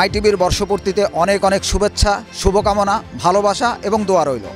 মাই টিভির বর্ষপূর্তিতে অনেক অনেক শুভেচ্ছা শুভকামনা ভালোবাসা এবং দোয়া রইল।